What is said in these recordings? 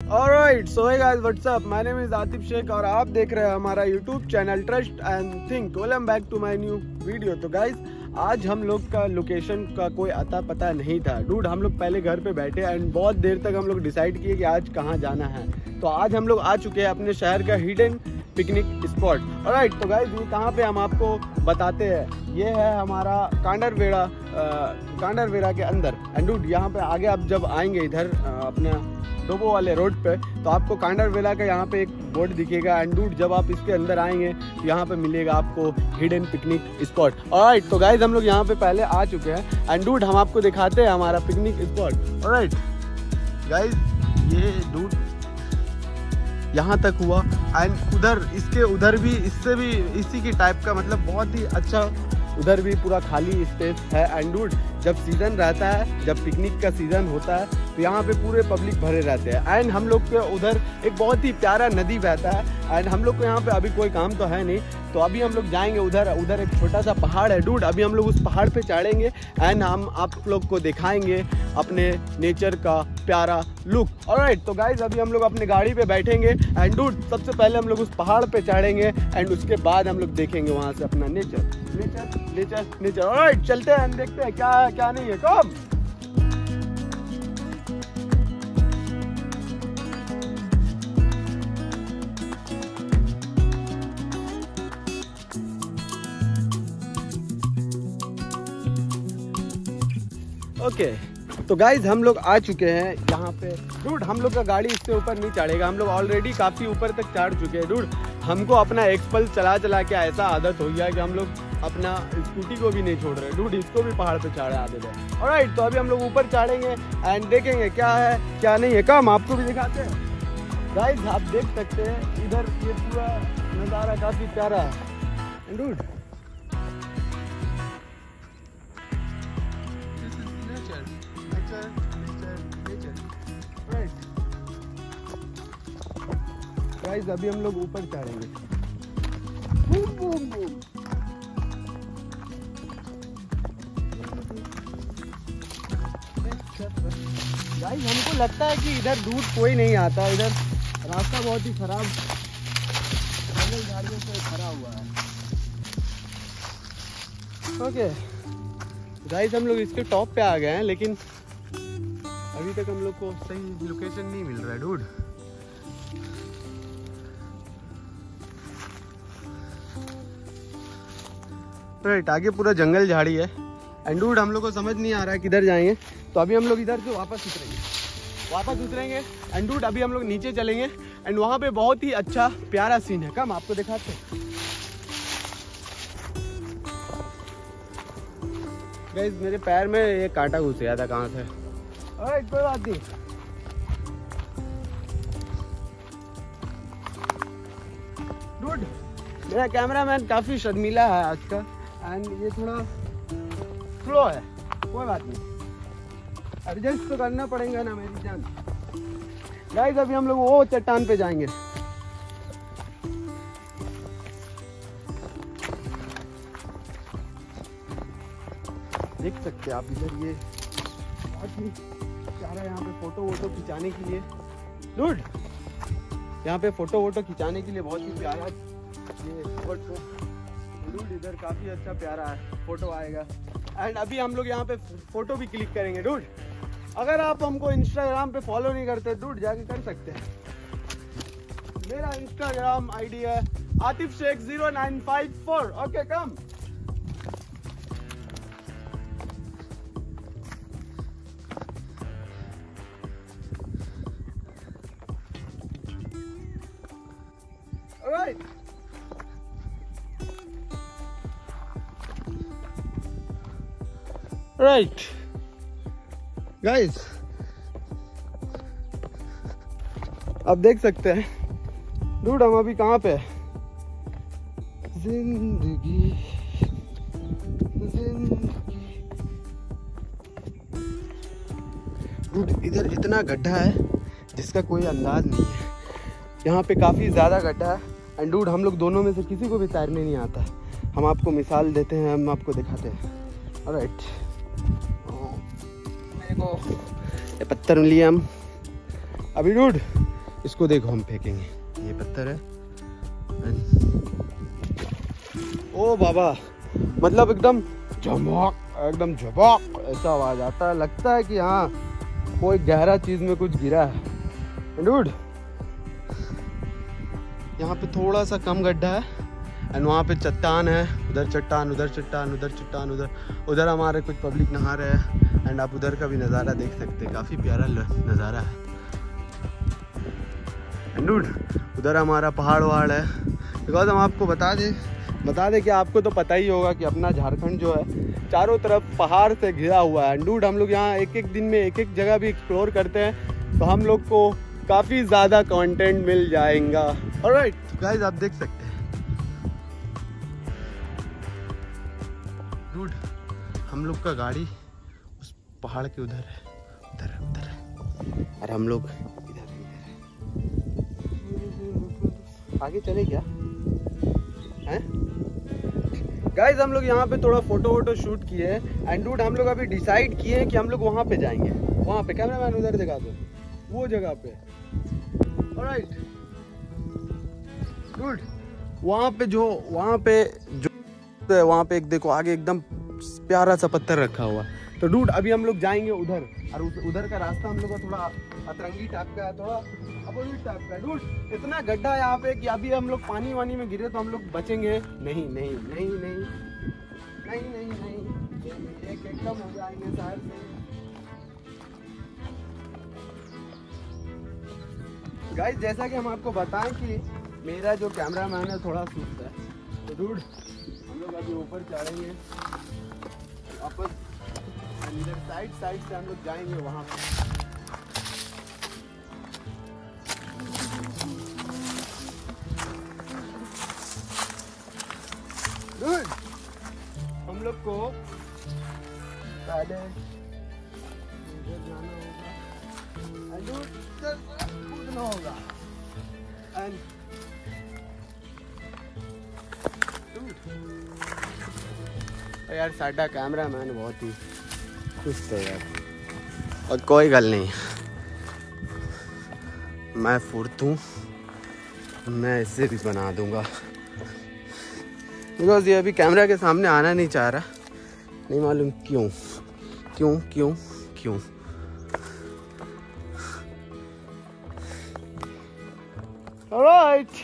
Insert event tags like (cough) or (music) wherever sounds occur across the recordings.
Alright, so hey guys, what's up? My name is Atif Sheikh और आप देख रहे हैं हमारा YouTube channel trust and think welcome back to my new video तो guys आज हम लोग का लोकेशन का कोई अता पता नहीं था। डूड हम लोग पहले घर पे बैठे एंड बहुत देर तक हम लोग डिसाइड किए कि आज कहाँ जाना है। तो आज हम लोग आ चुके हैं अपने शहर का हिडन पिकनिक स्पॉट राइट तो गाइज़ ये कहाँ पे हम आपको बताते हैं? ये है हमारा कांडरवेड़ा कांडरवेड़ा के अंदर। एंड यहाँ पे आगे आप जब आएँगे इधर अपने डोबो वाले रोड पे तो आपको कांडरवेला का यहाँ पे एक बोर्ड दिखेगा। एंड डूड जब आप इसके अंदर आएँगे तो यहाँ पे मिलेगा आपको हिडन पिकनिक स्पॉट राइट तो गाइज़ हम लोग यहाँ पे पहले आ चुके हैं। एंड डूड हम आपको दिखाते हैं हमारा पिकनिक स्पॉट राइट गाइज़ ये डूड यहाँ तक हुआ। एंड उधर, इसके उधर भी, इससे भी, इसी की टाइप का मतलब बहुत ही अच्छा उधर भी पूरा खाली स्पेस है। एंड जब सीज़न रहता है, जब पिकनिक का सीज़न होता है तो यहाँ पे पूरे पब्लिक भरे रहते हैं। एंड हम लोग के उधर एक बहुत ही प्यारा नदी बहता है। एंड हम लोग को यहाँ पे अभी कोई काम तो है नहीं। तो अभी हम लोग जाएँगे उधर उधर एक छोटा सा पहाड़ है डूड अभी हम लोग उस पहाड़ पे चढ़ेंगे। एंड हम आप लोग को दिखाएँगे अपने नेचर का प्यारा लुक और तो गाइज़ अभी हम लोग अपने गाड़ी पे बैठेंगे। एंड डूड सबसे पहले हम लोग उस पहाड़ पे चढ़ेंगे। एंड उसके बाद हम लोग देखेंगे वहाँ से अपना नेचर नेचर नेचर नेचर और चलते हैं देखते हैं क्या क्या नहीं है? कम ओके तो गाइज़ हम लोग आ चुके हैं यहाँ पे। डूड हम लोग का गाड़ी इससे ऊपर नहीं चढ़ेगा। हम लोग ऑलरेडी काफ़ी ऊपर तक चढ़ चुके हैं। डूड हमको अपना एक्सपल चला चला के ऐसा आदत हो गया कि हम लोग अपना स्कूटी को भी नहीं छोड़ रहे डूड इसको भी पहाड़ पे चढ़ा आते थे और राइट तो अभी हम लोग ऊपर चढ़ेंगे एंड देखेंगे क्या है क्या नहीं है। काम आपको भी दिखाते हैं। गाइज़ आप देख सकते हैं इधर ये पूरा नज़ारा काफ़ी प्यारा है। डूड। गाइस अभी हम लोग ऊपर चढ़ेंगे। गाइस हमको लगता है कि इधर दूर कोई नहीं आता, इधर रास्ता बहुत ही खराब। गाड़ियों से भरा हुआ है। ओके गाइस हम लोग इसके टॉप पे आ गए हैं, लेकिन अभी तक हम लोग को सही लोकेशन नहीं मिल रहा है डूड राइट आगे पूरा जंगल झाड़ी है। एंड डूड हम लोग को समझ नहीं आ रहा है किधर जाएँगे। तो अभी हम लोग इधर से वापस उतरेंगे। वापस उतरेंगे एंड डूड अभी हम लोग नीचे चलेंगे एंड वहाँ पे बहुत ही अच्छा प्यारा सीन है। कम, आपको दिखाते गाइस मेरे पैर में ये कांटा घुस गया था, कहाँ से? कोई बात नहीं। डूड मेरा कैमरामैन काफ़ी शर्मीला है आज का। एंड ये थोड़ा स्लो है, कोई बात नहीं। एडजस्ट तो करना पड़ेगा ना मेरी जान। गाइस अभी हम लोग वो चट्टान पे जाएँगे। देख सकते हैं आप इधर ये बहुत ही प्यारा यहाँ पे फ़ोटो वोटो खिंचाने के लिए। डूड यहाँ पे फ़ोटो वोटो खिंचाने के लिए बहुत ही प्यारा ये फ़ोटो डूड इधर काफ़ी अच्छा प्यारा है फ़ोटो आएगा। एंड अभी हम लोग यहाँ पे फ़ोटो भी क्लिक करेंगे। डूड अगर आप हमको इंस्टाग्राम पे फॉलो नहीं करते डूड जाके कर सकते हैं। मेरा इंस्टाग्राम आईडी है Atif Shaikh zero nine five four okay come. Right guys आप देख सकते हैं डूड हम अभी कहाँ पे ज़िंदगी इधर इतना गड्ढा है जिसका कोई अंदाज नहीं है। यहाँ पे काफ़ी ज़्यादा गड्ढा है। एंड डूड हम लोग दोनों में से किसी को भी तैरने नहीं आता। हम आपको मिसाल देते हैं, हम आपको दिखाते हैं। राइट ये पत्थर लिए हम। अभी डूड इसको देखो हम फेंकेंगे। ये पत्थर है। ओ बाबा मतलब एकदम झमक, एकदम झपक ऐसा आवाज़ आता है, लगता है कि हाँ कोई गहरा चीज़ में कुछ गिरा है। डूड यहाँ पे थोड़ा सा कम गड्ढा है एंड वहाँ पे चट्टान है। उधर चट्टान उधर चट्टान उधर चट्टान, उधर उधर हमारे कुछ पब्लिक नहा रहे हैं। एंड आप उधर का भी नज़ारा देख सकते हैं। काफ़ी प्यारा नज़ारा है। डूड उधर हमारा पहाड़ वहाड़ है। बिकॉज़ हम आपको बता दें बता दें कि आपको तो पता ही होगा कि अपना झारखंड जो है, चारों तरफ़ पहाड़ से घिरा हुआ है। डूड हम लोग यहाँ एक एक दिन में एक एक जगह भी एक्सप्लोर करते हैं तो हम लोग को काफ़ी ज़्यादा कंटेंट मिल जाएगा। और राइट गाइज़ आप देख सकते हैं। डूड हम लोग का गाड़ी पहाड़ के उधर है। उधर है उधर है। और हम लोग इधर इधर आगे चले क्या? हैं? गाइज़ हम लोग यहाँ पे थोड़ा फ़ोटो वोटो शूट किए एंड डूड हम लोग अभी डिसाइड किए कि हम लोग वहाँ पे जाएँगे। वहाँ पे। कैमरा मैन उधर दिखा दो। वो जगह पे। राइट गुड वहाँ पे जो वहाँ पे जो वहाँ पे एक देखो, आगे एकदम प्यारा सा पत्थर रखा हुआ। तो डूड अभी हम लोग जाएँगे उधर। और उधर का रास्ता हम लोग का थोड़ा अतरंगी टाइप का है, थोड़ा अपोजिट टाइप का डूड इतना गड्ढा है यहाँ पे कि अभी हम लोग पानी वानी में गिरे तो हम लोग बचेंगे। नहीं नहीं नहीं नहीं। नहीं नहीं नहीं। एक एकदम हो जाएँगे शहर से गाइस जैसा कि हम आपको बताएँ कि मेरा जो कैमरा मैन है थोड़ा सुस्त है। तो डूड हम लोग अभी ऊपर चढ़ेंगे। वापस साइड साइड से हम लोग जाएँगे वहाँ पर हम लोग को पहले जाना होगा। होगा। यार साडा कैमरा मैन बहुत ही सुस्त है यार। और कोई गल नहीं। मैं फुर्त हूँ। मैं इसे भी बना दूँगा। बिकॉज़ ये अभी कैमरा के सामने आना नहीं चाह रहा। नहीं मालूम क्यों। क्यों क्यों क्यों। Alright.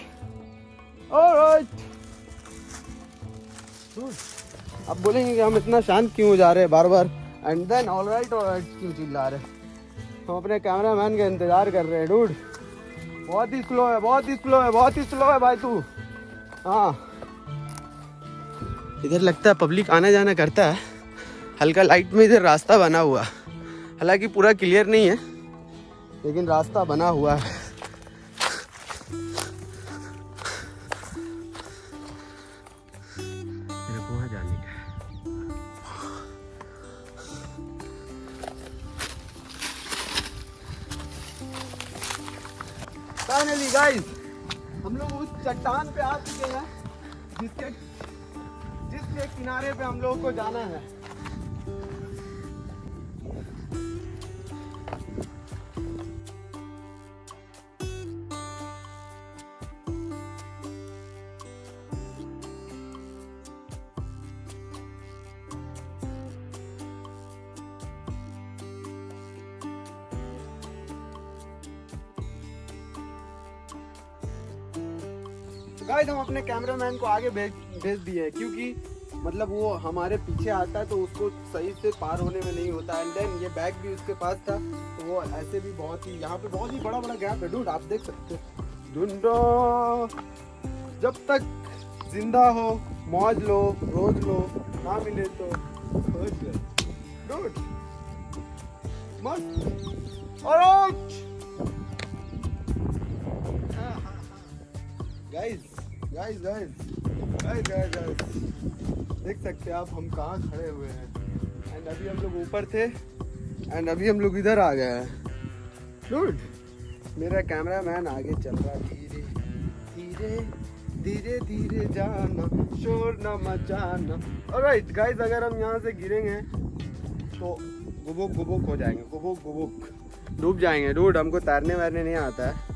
Alright. अब बोलेंगे कि हम इतना शांत क्यों जा रहे हैं बार बार? And then all right all right क्यों चिल्ला रहे हम अपने कैमरा मैन का इंतज़ार कर रहे हैं डूड बहुत ही स्लो है, बहुत ही स्लो है, बहुत ही स्लो है भाई तू। हाँ। इधर लगता है पब्लिक आना जाना करता है। हल्का लाइट में इधर रास्ता बना हुआ। हालाँकि पूरा क्लियर नहीं है, लेकिन रास्ता बना हुआ है। फाइनली गाइस हम लोग उस चट्टान पे आ चुके हैं, जिसके जिसके किनारे पे हम लोग को जाना है। गाइस हम अपने कैमरामैन को आगे भेज भेज दिए हैं, क्योंकि मतलब वो हमारे पीछे आता है तो उसको सही से पार होने में नहीं होता। एंड देन ये बैग भी उसके पास था तो वो ऐसे भी बहुत ही, यहाँ पे बहुत ही बड़ा बड़ा गैप है। डूड आप देख सकते हो। ढूंढो जब तक ज़िंदा हो, मौज लो, रोज लो, ना मिले तो guys (laughs) guys guys guys guys guys देख सकते हैं आप, हम कहाँ खड़े हुए हैं। एंड अभी हम लोग ऊपर थे एंड अभी हम लोग इधर आ गए हैं। गुड मेरा कैमरा मैन आगे चल रहा धीरे धीरे धीरे धीरे जाना, शोर न मचाना। और राइट गाइस अगर हम यहाँ से गिरेंगे तो गुबुक गुबुक हो जाएँगे। गुबुक गुबुक। डूब जाएँगे। डूड हमको तैरने वैरने नहीं आता है।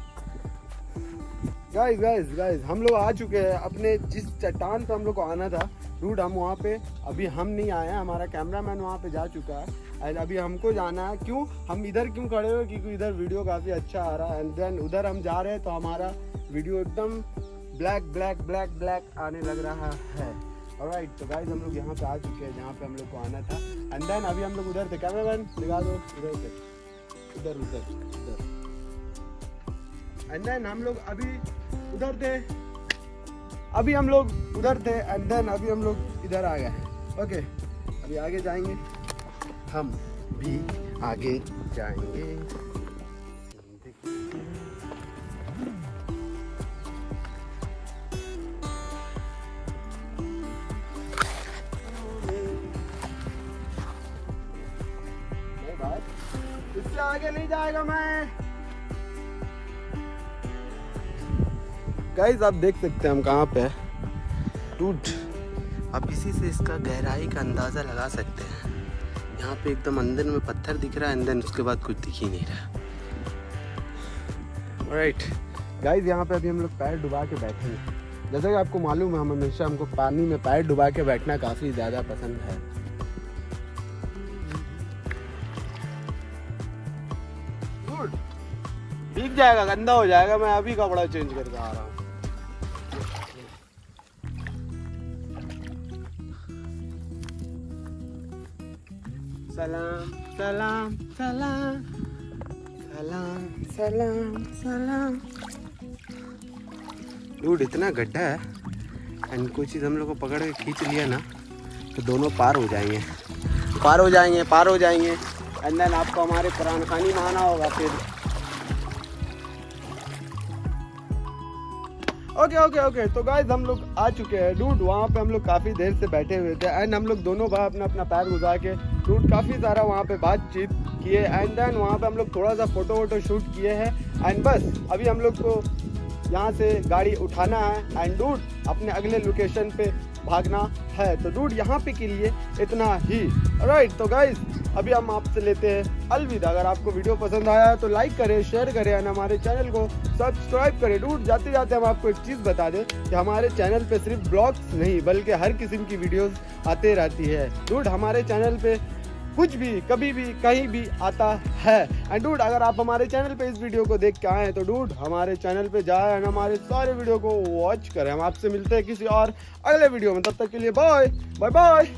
गाइस गाइस गाइस हम लोग आ चुके हैं अपने जिस चट्टान पे हम लोग को आना था, रूट हम वहाँ पे, अभी हम नहीं आए हैं, हमारा कैमरामैन वहाँ पे जा चुका है एंड अभी हमको जाना है, क्यों, हम इधर क्यों खड़े हुए क्योंकि इधर वीडियो काफ़ी अच्छा आ रहा है एंड देन उधर हम जा रहे हैं तो हमारा वीडियो एकदम ब्लैक ब्लैक ब्लैक ब्लैक आने लग रहा है। और राइट तो गाइज़ हम लोग यहाँ पे आ चुके हैं, जहाँ पे हम लोग को आना था एंड देन अभी हम लोग उधर थे कैमरामैन दिखा दो, उधर उधर उधर उधर। एंड देन हम लोग अभी उधर थे। अभी हम लोग उधर थे एंड देन अभी हम लोग इधर आ गए। ओके अभी आगे जाएँगे। हम भी आगे जाएँगे। आगे नहीं जाएगा मैं। गाइज़ आप देख सकते हैं हम कहाँ पे टूट आप इसी से इसका गहराई का अंदाज़ा लगा सकते हैं। यहाँ पे एकदम अंदर में पत्थर दिख रहा है अंदर उसके बाद कुछ दिख ही नहीं रहा। राइट गाइज़ यहाँ पे अभी हम लोग पैर डुबा के बैठेंगे जैसा कि आपको मालूम है, हम हमेशा हमको पानी में पैर डुबा के बैठना काफ़ी ज़्यादा पसंद है। भीग जाएगा, गंदा हो जाएगा, मैं अभी कपड़ा चेंज करके आ रहा हूँ। सलाम सलाम सलाम सलाम सलाम सलाम डूड इतना गड्ढा है एंड कोई चीज़ हम लोग को पकड़ के खींच लिया ना तो दोनों पार हो जाएँगे। पार हो जाएँगे, पार हो जाएँगे एंड देन आपको हमारे पुरान खानी में आना होगा फिर। ओके ओके ओके तो गाइज़ हम लोग आ चुके हैं डूड वहाँ पे हम लोग काफ़ी देर से बैठे हुए थे एंड हम लोग दोनों भाई अपना अपना पैर गुजार के डूड काफ़ी सारा वहाँ पे बातचीत किए एंड देन वहाँ पे हम लोग थोड़ा सा फ़ोटो वोटो शूट किए हैं एंड बस, अभी हम लोग को यहाँ से गाड़ी उठाना है एंड डूड अपने अगले लोकेशन पे भागना है। तो डूड यहाँ पे के लिए इतना ही। राइट तो गाइज़ अभी हम आपसे लेते हैं अलविदा। अगर आपको वीडियो पसंद आया है तो लाइक करें शेयर करें और हमारे चैनल को सब्सक्राइब करें। डूड जाते जाते हम आपको एक चीज़ बता दें कि हमारे चैनल पे सिर्फ़ ब्लॉग्स नहीं, बल्कि हर किस्म की वीडियोस आते रहती है। डूड हमारे चैनल पे कुछ भी, कभी भी, कहीं भी आता है। एंड डूड अगर आप हमारे चैनल पे इस वीडियो को देख के आए हैं तो डूड हमारे चैनल पे जाए एंड हमारे सारे वीडियो को वॉच करें। हम आपसे मिलते हैं किसी और अगले वीडियो में। तब तक के लिए बाय बाय बाय